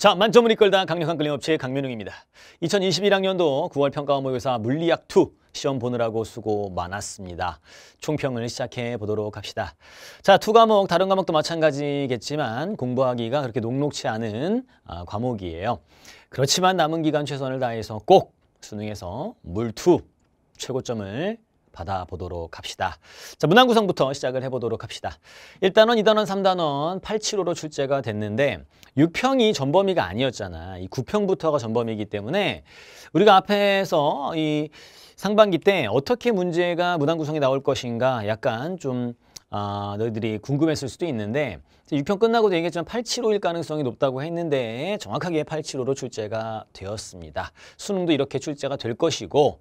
자, 만점을 이끌다 강력한 끌림업체 강민웅입니다. 2021학년도 9월 평가원 모의고사 물리학 2 시험 보느라고 수고 많았습니다. 총평을 시작해 보도록 합시다. 자, 두 과목, 다른 과목도 마찬가지겠지만 공부하기가 그렇게 녹록치 않은 아, 과목이에요. 그렇지만 남은 기간 최선을 다해서 꼭 수능에서 물2 최고점을 받아보도록 합시다. 자, 문항 구성부터 시작을 해보도록 합시다. 1단원, 2단원, 3단원 875로 출제가 됐는데 6평이 전범위가 아니었잖아. 이 9평부터가 전범위이기 때문에 우리가 앞에서 이 상반기 때 어떻게 문제가 문항 구성이 나올 것인가 약간 좀 아, 너희들이 궁금했을 수도 있는데 6편 끝나고도 얘기했지만 875일 가능성이 높다고 했는데 정확하게 875로 출제가 되었습니다. 수능도 이렇게 출제가 될 것이고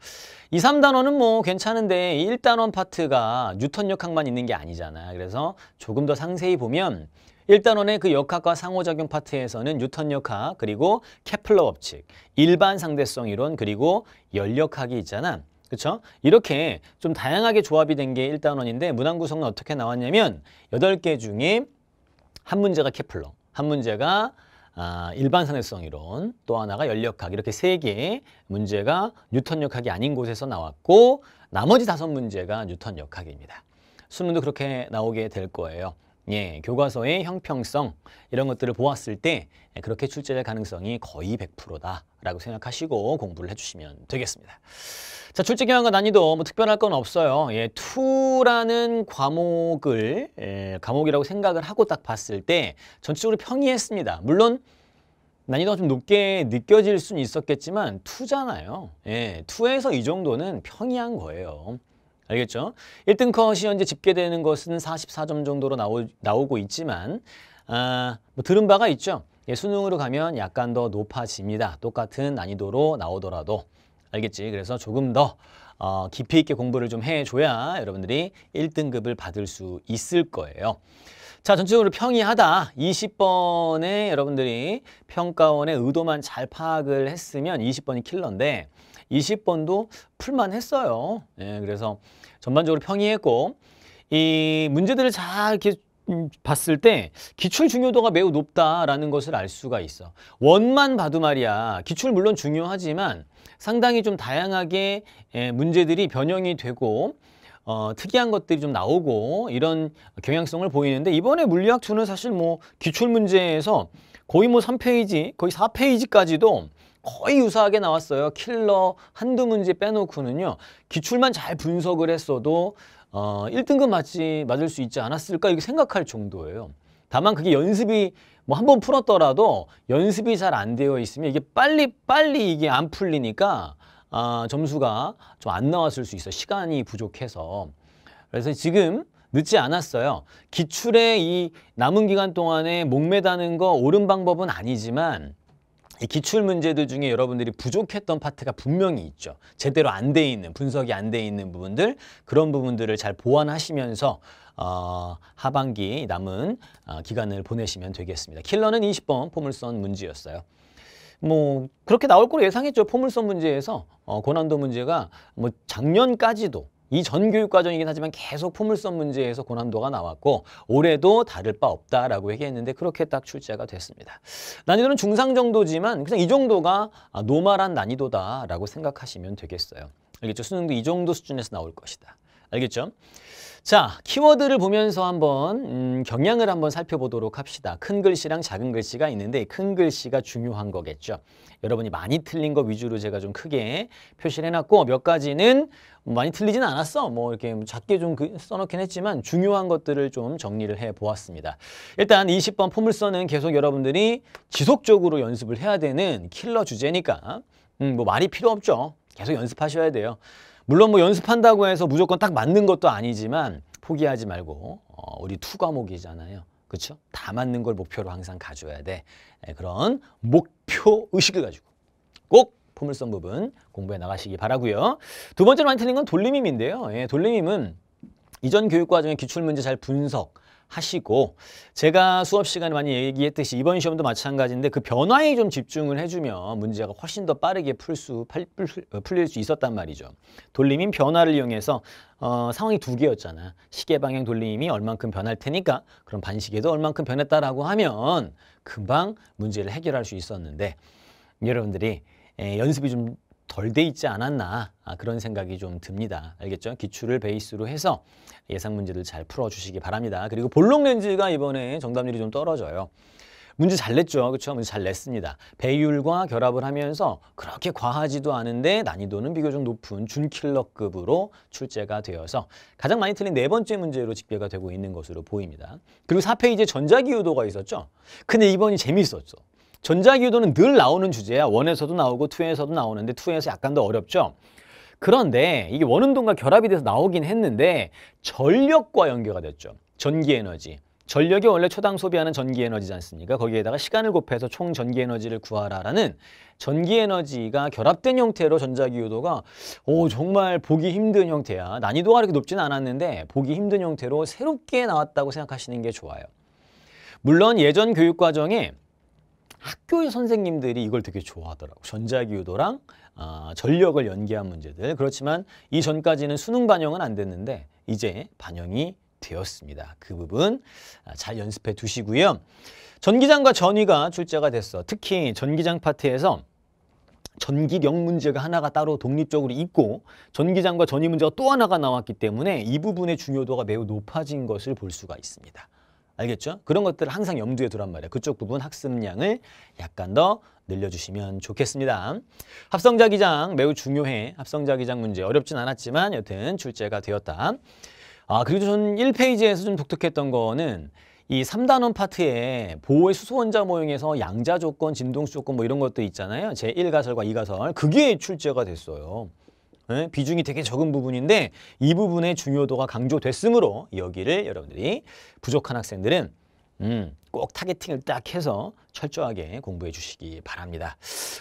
2, 3단원은 뭐 괜찮은데 1단원 파트가 뉴턴 역학만 있는 게 아니잖아. 그래서 조금 더 상세히 보면 1단원의 그 역학과 상호작용 파트에서는 뉴턴 역학 그리고 케플러 법칙, 일반 상대성 이론 그리고 열역학이 있잖아. 그렇죠? 이렇게 좀 다양하게 조합이 된 게 1단원인데 문항 구성은 어떻게 나왔냐면 8개 중에 한 문제가 케플러, 한 문제가 아, 일반상대성 이론, 또 하나가 연력학 이렇게 세 개의 문제가 뉴턴 역학이 아닌 곳에서 나왔고 나머지 다섯 문제가 뉴턴 역학입니다. 수능도 그렇게 나오게 될 거예요. 예, 교과서의 형평성 이런 것들을 보았을 때 그렇게 출제될 가능성이 거의 100%다라고 생각하시고 공부를 해주시면 되겠습니다. 자, 출제 경향과 난이도 뭐 특별할 건 없어요. 예, 투라는 과목을 예, 과목이라고 생각을 하고 딱 봤을 때 전체적으로 평이했습니다. 물론 난이도가 좀 높게 느껴질 수는 있었겠지만 투잖아요. 예, 투에서 이 정도는 평이한 거예요. 알겠죠? 1등 컷이 현재 집계되는 것은 44점 정도로 나오, 나오고 있지만 아, 뭐 들은 바가 있죠. 예, 수능으로 가면 약간 더 높아집니다. 똑같은 난이도로 나오더라도. 알겠지? 그래서 조금 더 어, 깊이 있게 공부를 좀 해줘야 여러분들이 1등급을 받을 수 있을 거예요. 자, 전체적으로 평이하다. 20번에 여러분들이 평가원의 의도만 잘 파악을 했으면 20번이 킬러인데 20번도 풀만 했어요. 예, 그래서 전반적으로 평이했고 이 문제들을 잘 이렇게 봤을 때 기출 중요도가 매우 높다라는 것을 알 수가 있어. 원만 봐도 말이야. 기출 물론 중요하지만 상당히 좀 다양하게 예, 문제들이 변형이 되고 어, 특이한 것들이 좀 나오고 이런 경향성을 보이는데 이번에 물리학 2는 사실 뭐 기출 문제에서 거의 뭐 3페이지, 거의 4페이지까지도 거의 유사하게 나왔어요. 킬러 한두 문제 빼놓고는요. 기출만 잘 분석을 했어도 어, 1등급 맞지, 맞을 수 있지 않았을까 이렇게 생각할 정도예요. 다만 그게 연습이 뭐 한 번 풀었더라도 연습이 잘 안 되어 있으면 이게 빨리 빨리 이게 안 풀리니까 아, 점수가 좀 안 나왔을 수 있어. 시간이 부족해서. 그래서 지금 늦지 않았어요. 기출에 이 남은 기간 동안에 목매다는 거 옳은 방법은 아니지만 이 기출 문제들 중에 여러분들이 부족했던 파트가 분명히 있죠. 제대로 안 돼 있는, 분석이 안 돼 있는 부분들, 그런 부분들을 잘 보완하시면서 어, 하반기 남은 어, 기간을 보내시면 되겠습니다. 킬러는 20번 포물선 문제였어요. 뭐 그렇게 나올 거로 예상했죠. 포물선 문제에서 어, 고난도 문제가 뭐 작년까지도 이 전 교육 과정이긴 하지만 계속 포물선 문제에서 고난도가 나왔고 올해도 다를 바 없다라고 얘기했는데 그렇게 딱 출제가 됐습니다. 난이도는 중상 정도지만 그냥 이 정도가 아, normal한 난이도다라고 생각하시면 되겠어요. 알겠죠? 수능도 이 정도 수준에서 나올 것이다. 알겠죠? 자, 키워드를 보면서 한번 음, 경향을 한번 살펴보도록 합시다. 큰 글씨랑 작은 글씨가 있는데 큰 글씨가 중요한 거겠죠. 여러분이 많이 틀린 거 위주로 제가 좀 크게 표시를 해놨고 몇 가지는 많이 틀리진 않았어. 뭐 이렇게 작게 좀그 써놓긴 했지만 중요한 것들을 좀 정리를 해보았습니다. 일단 20번 포물선은 계속 여러분들이 지속적으로 연습을 해야 되는 킬러 주제니까 음, 뭐 말이 필요 없죠. 계속 연습하셔야 돼요. 물론 뭐 연습한다고 해서 무조건 딱 맞는 것도 아니지만 포기하지 말고 어, 우리 two 과목이잖아요. 그렇죠? 다 맞는 걸 목표로 항상 가져야 돼. 네, 그런 목표 의식을 가지고 꼭 포물선 부분 공부해 나가시기 바라고요. 두 번째로 많이 틀린 건 돌림임인데요. 예, 돌림임은 이전 교육 과정의 기출문제 잘 분석 하시고 제가 수업 시간에 많이 얘기했듯이 이번 시험도 마찬가지인데 그 변화에 좀 집중을 해주면 문제가 훨씬 더 빠르게 풀 수 풀릴 수 있었단 말이죠. 돌림인 변화를 이용해서 어, 상황이 두 개였잖아. 시계 방향 돌림이 얼만큼 변할 테니까 그럼 반시계도 얼만큼 변했다라고 하면 금방 문제를 해결할 수 있었는데 여러분들이 에, 연습이 좀 덜 돼 있지 않았나 아, 그런 생각이 좀 듭니다. 알겠죠? 기출을 베이스로 해서 예상 문제들 잘 풀어주시기 바랍니다. 그리고 볼록 렌즈가 이번에 정답률이 좀 떨어져요. 문제 잘 냈죠. 그렇죠? 문제 잘 냈습니다. 배율과 결합을 하면서 그렇게 과하지도 않은데 난이도는 비교적 높은 준킬러급으로 출제가 되어서 가장 많이 틀린 네 번째 문제로 집계가 되고 있는 것으로 보입니다. 그리고 4페이지에 전자기유도가 있었죠. 근데 이번이 재밌었죠. 전자기유도는 늘 나오는 주제야. 원에서도 나오고 투에서도 나오는데 투에서 약간 더 어렵죠. 그런데 이게 원운동과 결합이 돼서 나오긴 했는데 전력과 연계가 됐죠. 전기에너지. 전력이 원래 초당 소비하는 전기에너지지 않습니까? 거기에다가 시간을 곱해서 총 전기에너지를 구하라라는 전기에너지가 결합된 형태로 전자기유도가 오 정말 보기 힘든 형태야. 난이도가 그렇게 높지는 않았는데 보기 힘든 형태로 새롭게 나왔다고 생각하시는 게 좋아요. 물론 예전 교육과정에 학교의 선생님들이 이걸 되게 좋아하더라고. 전자기유도랑 어, 전력을 연계한 문제들. 그렇지만 이 전까지는 수능 반영은 안 됐는데 이제 반영이 되었습니다. 그 부분 아, 잘 연습해 두시고요. 전기장과 전위가 출제가 됐어. 특히 전기장 파트에서 전기력 문제가 하나가 따로 독립적으로 있고 전기장과 전위 문제가 또 하나가 나왔기 때문에 이 부분의 중요도가 매우 높아진 것을 볼 수가 있습니다. 알겠죠? 그런 것들을 항상 염두에 두란 말이에요. 그쪽 부분 학습량을 약간 더 늘려주시면 좋겠습니다. 합성자 기장 매우 중요해. 합성자 기장 문제 어렵진 않았지만 여튼 출제가 되었다. 아 그리고 전 1페이지에서 좀 독특했던 거는 이 3단원 파트에 보호의 수소원자 모형에서 양자 조건, 진동수 조건 뭐 이런 것도 있잖아요. 제1가설과 2가설. 그게 출제가 됐어요. 네? 비중이 되게 적은 부분인데 이 부분의 중요도가 강조됐으므로 여기를 여러분들이 부족한 학생들은 음, 꼭 타겟팅을 딱 해서 철저하게 공부해 주시기 바랍니다.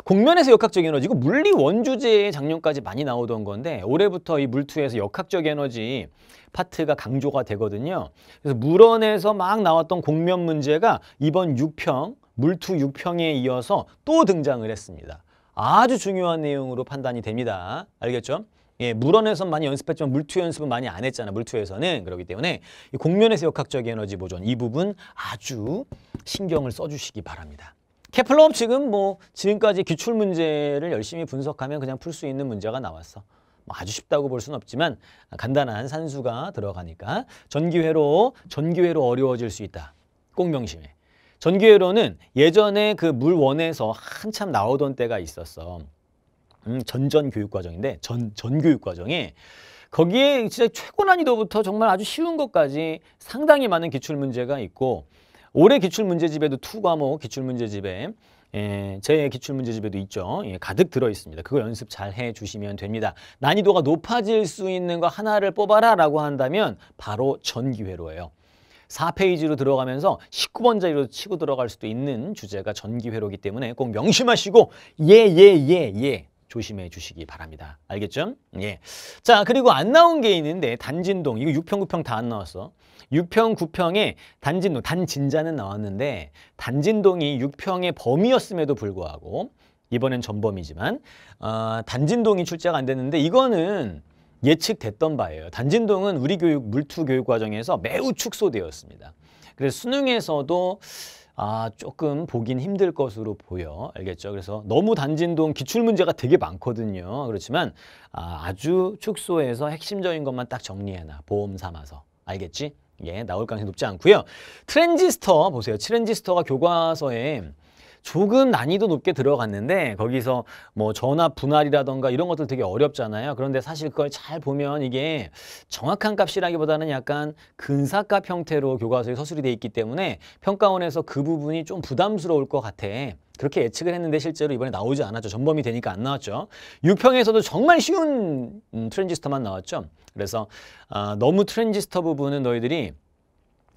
공면에서 역학적 에너지고 물리 원주제의 작년까지 많이 나오던 건데 올해부터 이 물투에서 역학적 에너지 파트가 강조가 되거든요. 그래서 물원에서 막 나왔던 공면 문제가 이번 6평, 물투 6평에 이어서 또 등장을 했습니다. 아주 중요한 내용으로 판단이 됩니다. 알겠죠? 예, 물원에선 많이 연습했지만 물투 연습은 많이 안 했잖아. 물투에서는. 그렇기 때문에 공면에서 역학적 에너지 보존 이 부분 아주 신경을 써주시기 바랍니다. 케플러 법칙은 뭐 지금까지 기출 문제를 열심히 분석하면 그냥 풀 수 있는 문제가 나왔어. 뭐 아주 쉽다고 볼 수는 없지만 간단한 산수가 들어가니까 전기회로 전기회로 어려워질 수 있다. 꼭 명심해. 전기회로는 예전에 그 물one에서 한참 나오던 때가 있었어. 음, 전전 교육 과정인데 전, 전 교육 과정에 거기에 진짜 최고 난이도부터 정말 아주 쉬운 것까지 상당히 많은 기출 문제가 있고 올해 기출 문제집에도 two 과목 기출 문제집에 예, 제 기출 문제집에도 있죠. 예, 가득 들어 있습니다. 그거 연습 잘 해 주시면 됩니다. 난이도가 높아질 수 있는 거 하나를 뽑아라 라고 한다면 바로 전기회로예요. 4페이지로 들어가면서 19번 자리로 치고 들어갈 수도 있는 주제가 전기회로이기 때문에 꼭 명심하시고 예, 예, 예, 예. 조심해 주시기 바랍니다. 알겠죠? 예. 자, 그리고 안 나온 게 있는데 단진동. 이거 6평, 9평 다 안 나왔어. 6평, 9평에 단진동, 단진자는 나왔는데 단진동이 6평의 범위였음에도 불구하고 이번엔 전범이지만 어, 단진동이 출제가 안 됐는데 이거는 예측됐던 바예요. 단진동은 우리 교육 물two 교육 과정에서 매우 축소되었습니다. 그래서 수능에서도 아 조금 보긴 힘들 것으로 보여 알겠죠? 그래서 너무 단진동 기출 문제가 되게 많거든요. 그렇지만 아, 아주 축소해서 핵심적인 것만 딱 정리해놔 보험 삼아서 알겠지? 예 나올 가능성이 높지 않고요. 트랜지스터 보세요. 트랜지스터가 교과서에 조금 난이도 높게 들어갔는데 거기서 뭐 전압 분할이라던가 이런 것들 되게 어렵잖아요. 그런데 사실 그걸 잘 보면 이게 정확한 값이라기보다는 약간 근사값 형태로 교과서에 서술이 돼 있기 때문에 평가원에서 그 부분이 좀 부담스러울 것 같아. 그렇게 예측을 했는데 실제로 이번에 나오지 않았죠. 전범이 되니까 안 나왔죠. 유평에서도 정말 쉬운 음, 트랜지스터만 나왔죠. 그래서 어, 너무 트랜지스터 부분은 너희들이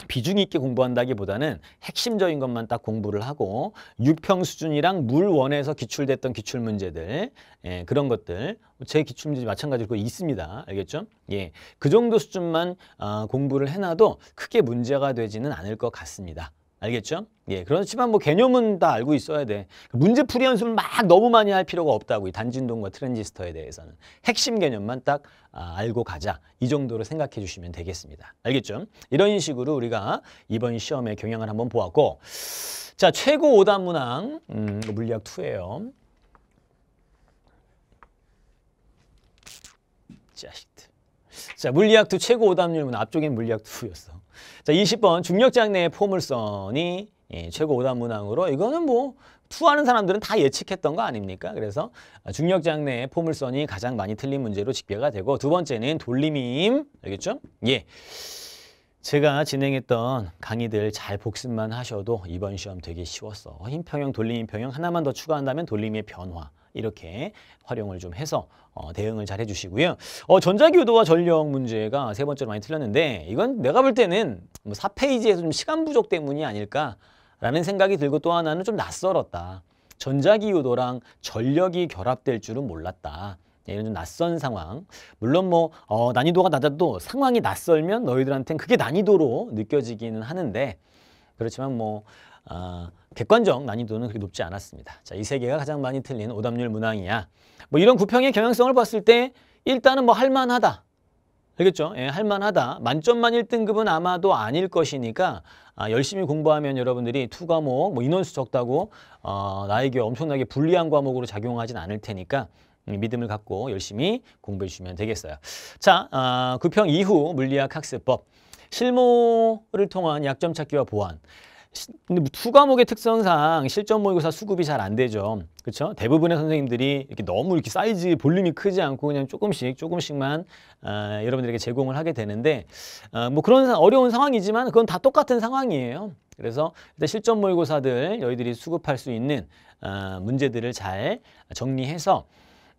비중 있게 공부한다기보다는 핵심적인 것만 딱 공부를 하고 유평 수준이랑 물원에서 기출됐던 기출 문제들 예, 그런 것들 제 기출 문제 마찬가지로 있습니다. 알겠죠? 예, 그 정도 수준만 아, 공부를 해놔도 크게 문제가 되지는 않을 것 같습니다. 알겠죠? 예, 그렇지만 뭐 개념은 다 알고 있어야 돼. 문제풀이 연습을 막 너무 많이 할 필요가 없다고 이 단진동과 트랜지스터에 대해서는 핵심 개념만 딱 아, 알고 가자 이 정도로 생각해 주시면 되겠습니다. 알겠죠? 이런 식으로 우리가 이번 시험의 경향을 한번 보았고 자 최고 오답 문항 음, 물리학 2예요. 자식들. 자 물리학 2 최고 오답률 문항 앞쪽엔 물리학 2였어. 자, 20번 중력장 내의 포물선이 예, 최고 오답 문항으로 이거는 뭐 투하는 사람들은 다 예측했던 거 아닙니까? 그래서 중력장 내의 포물선이 가장 많이 틀린 문제로 집계가 되고 두 번째는 돌림임 알겠죠? 예. 제가 진행했던 강의들 잘 복습만 하셔도 이번 시험 되게 쉬웠어. 힘평형, 돌림임 평형 하나만 더 추가한다면 돌림의 변화. 이렇게 활용을 좀 해서 어, 대응을 잘 해주시고요. 어, 전자기도와 전력 문제가 세 번째로 많이 틀렸는데 이건 내가 볼 때는 뭐 4페이지에서 좀 시간 부족 때문이 아닐까라는 생각이 들고 또 하나는 좀 낯설었다. 전자기유도랑 전력이 결합될 줄은 몰랐다. 이런 좀 낯선 상황. 물론 뭐 어, 난이도가 낮아도 상황이 낯설면 너희들한테는 그게 난이도로 느껴지기는 하는데 그렇지만 뭐 어, 객관적 난이도는 그렇게 높지 않았습니다. 자, 이 세 개가 가장 많이 틀린 오답률 문항이야. 뭐 이런 구평의 경향성을 봤을 때 일단은 뭐 할만하다. 알겠죠? 예, 할만하다. 만점만 1등급은 아마도 아닐 것이니까 아, 열심히 공부하면 여러분들이 two 과목, 뭐 인원수 적다고 어, 나에게 엄청나게 불리한 과목으로 작용하진 않을 테니까 음, 믿음을 갖고 열심히 공부해 주시면 되겠어요. 자, 아, 구평 이후 물리학 학습법. 실무를 통한 약점 찾기와 보완. 근데 두 과목의 특성상 실전 모의고사 수급이 잘 안 되죠. 그렇죠? 대부분의 선생님들이 이렇게 너무 이렇게 사이즈 볼륨이 크지 않고 그냥 조금씩 조금씩만 어, 여러분들에게 제공을 하게 되는데 어, 뭐 그런 어려운 상황이지만 그건 다 똑같은 상황이에요. 그래서 일단 실전 모의고사들 너희들이 수급할 수 있는 어, 문제들을 잘 정리해서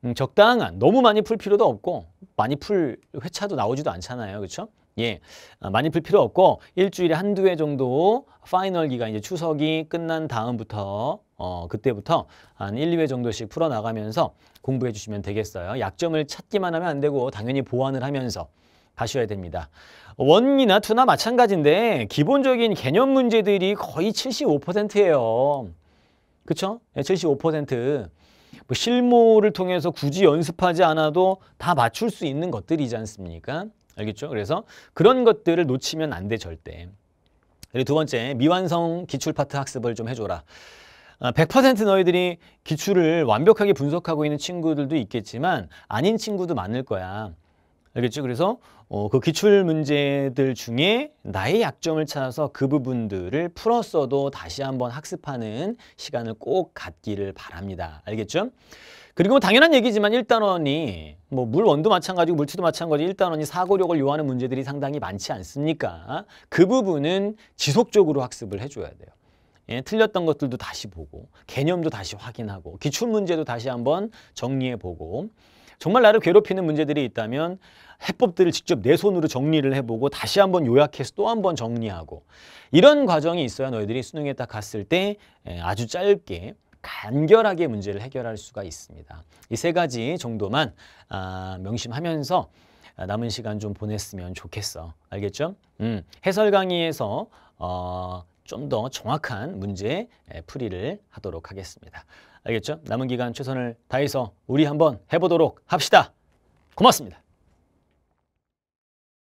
음, 적당한 너무 많이 풀 필요도 없고 많이 풀 회차도 나오지도 않잖아요. 그렇죠? 예, 어, 많이 풀 필요 없고 일주일에 한두 회 정도 final 기간 이제 추석이 끝난 다음부터 어 그때부터 한 1, 2회 정도씩 풀어 나가면서 공부해 주시면 되겠어요. 약점을 찾기만 하면 안 되고 당연히 보완을 하면서 가셔야 됩니다. one이나 two나 마찬가지인데 기본적인 개념 문제들이 거의 75%예요. 그렇죠? 75%. 뭐 실무를 통해서 굳이 연습하지 않아도 다 맞출 수 있는 것들이지 않습니까? 알겠죠? 그래서 그런 것들을 놓치면 안 돼 절대. 그리고 두 번째 미완성 기출 파트 학습을 좀 해줘라. 100% 아, 너희들이 기출을 완벽하게 분석하고 있는 친구들도 있겠지만 아닌 친구도 많을 거야. 알겠죠? 그래서 어, 그 기출 문제들 중에 나의 약점을 찾아서 그 부분들을 풀었어도 다시 한번 학습하는 시간을 꼭 갖기를 바랍니다. 알겠죠? 그리고 당연한 얘기지만 1단원이 뭐 물원도 마찬가지고 물체도 마찬가지 1단원이 사고력을 요하는 문제들이 상당히 많지 않습니까? 그 부분은 지속적으로 학습을 해줘야 돼요. 예, 틀렸던 것들도 다시 보고 개념도 다시 확인하고 기출 문제도 다시 한번 정리해 보고 정말 나를 괴롭히는 문제들이 있다면 해법들을 직접 내 손으로 정리를 해보고 다시 한번 요약해서 또 한번 정리하고 이런 과정이 있어야 너희들이 수능에 딱 갔을 때 예, 아주 짧게 간결하게 문제를 해결할 수가 있습니다. 이 세 가지 정도만 아, 명심하면서 남은 시간 좀 보냈으면 좋겠어. 알겠죠? 음, 해설 강의에서 어, 좀 더 정확한 문제 풀이를 하도록 하겠습니다. 알겠죠? 남은 기간 최선을 다해서 우리 한번 해보도록 합시다. 고맙습니다.